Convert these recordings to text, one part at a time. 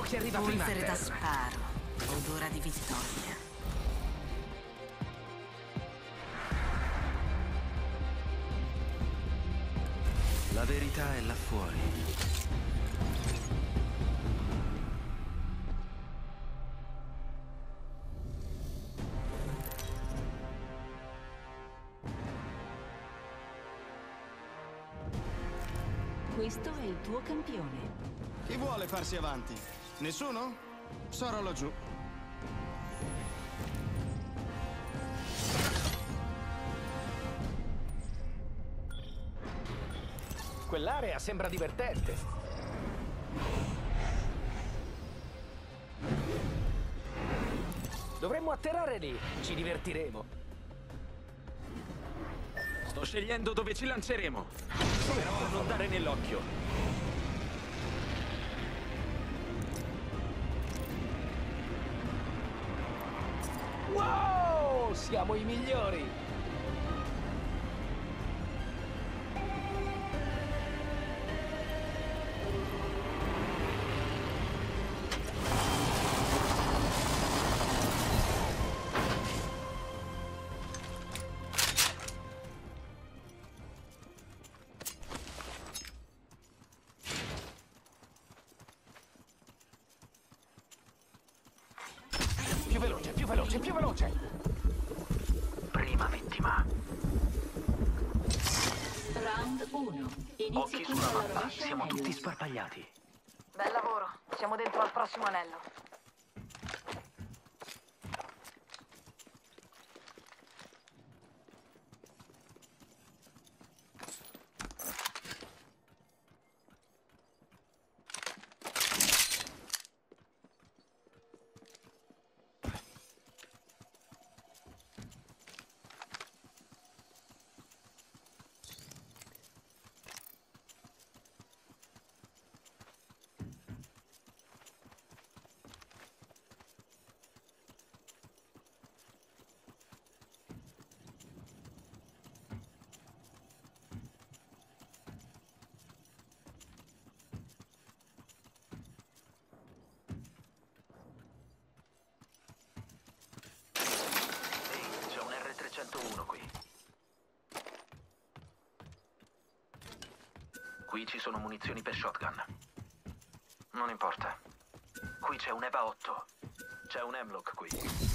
Chi arriva prima Polvere da sparo, odora di vittoria. La verità è là fuori. Questo è il tuo campione. Chi vuole farsi avanti? Nessuno? Sarò laggiù. Quell'area sembra divertente. Dovremmo atterrare lì. Ci divertiremo. Sto scegliendo dove ci lanceremo. Però non dare nell'occhio. Siamo i migliori! Veloce, più veloce, più veloce! Vittima. Round 1. Inizio Occhi sulla la mappa. Siamo tutti sparpagliati. Bel lavoro, siamo dentro al prossimo anello. Ehi, c'è un R301 qui. Qui ci sono munizioni per shotgun. Non importa. Qui c'è un EVA 8. C'è un Hemlock qui.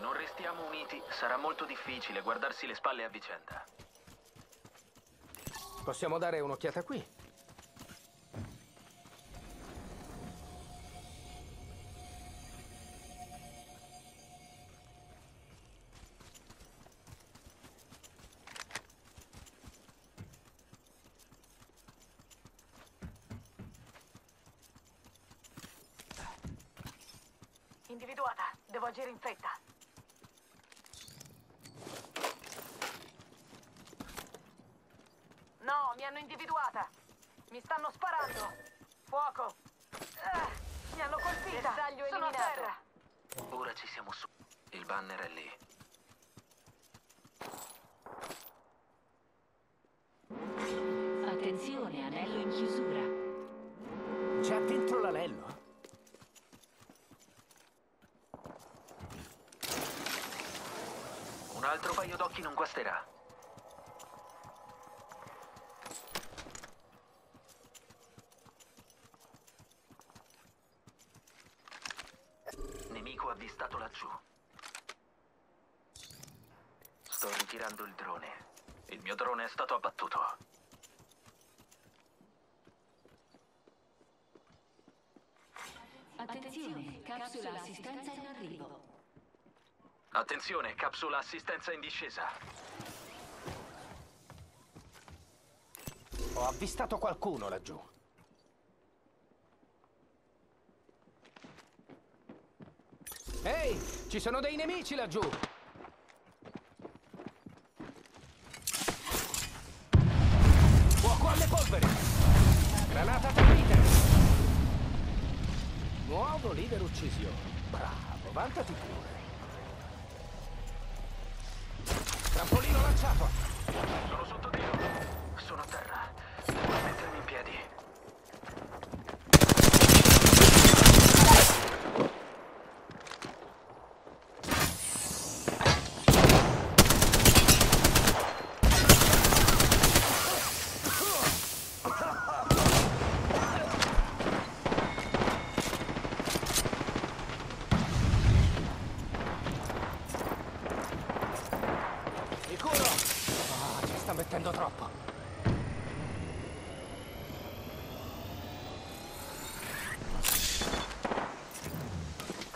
Non restiamo uniti, sarà molto difficile guardarsi le spalle a vicenda. Possiamo dare un'occhiata qui? Individuata, devo agire in fretta. No, mi hanno individuata. Mi stanno sparando. Fuoco. Ah, mi hanno colpita. Bersaglio Sono a terra. Ora ci siamo su. Il banner è lì. Attenzione, anello in chiusura. Già dentro l'anello? Un altro paio d'occhi non guasterà. avvistato laggiù. Sto ritirando il drone. Il mio drone è stato abbattuto. Attenzione, capsula assistenza in arrivo. Attenzione, capsula assistenza in discesa. Ho avvistato qualcuno laggiù. Ehi, ci sono dei nemici laggiù. Fuoco alle polveri. Granata termite. Nuovo leader uccisione. Bravo, vantati pure. Trampolino lanciato. Sono sotto tiro. Sono a terra. Devo mettermi in piedi.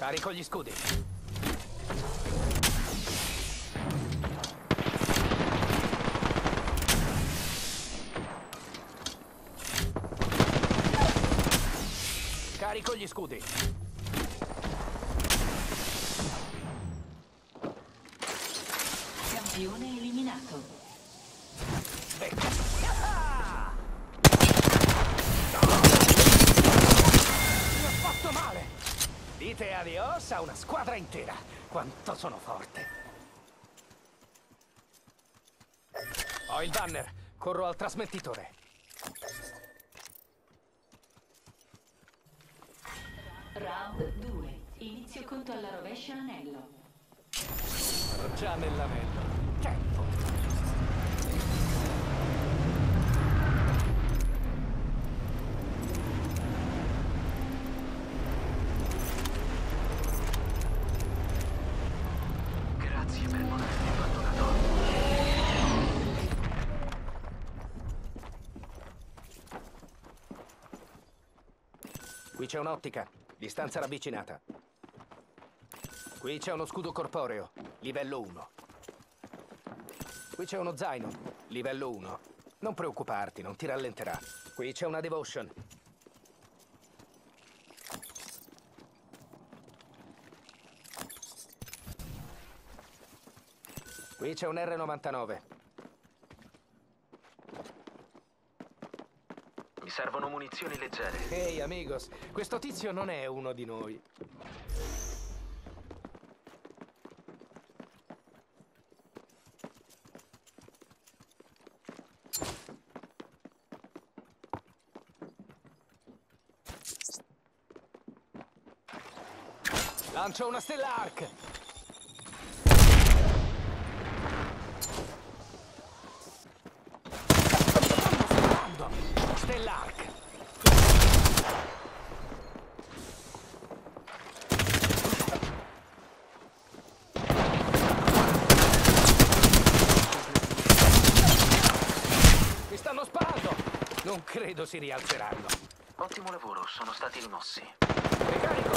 Carico gli scudi. Carico gli scudi. Campione Adios a una squadra intera. Quanto sono forte. Ho il banner. Corro al trasmettitore. Round 2. Inizio conto alla rovescia anello. Già nell'anello. Tempo. Grazie per non avermi abbandonato. Qui c'è un'ottica. Distanza ravvicinata. Qui c'è uno scudo corporeo. Livello 1. Qui c'è uno zaino. Livello 1. Non preoccuparti, non ti rallenterà. Qui c'è una devotion. Qui c'è un R99. Servono munizioni leggere. Ehi, amigos, questo tizio non è uno di noi. Lancio una stella arc. Sto sparando. Stella arc. Mi stanno sparando! Non credo si rialzeranno. Ottimo lavoro, sono stati rimossi. Ricarico!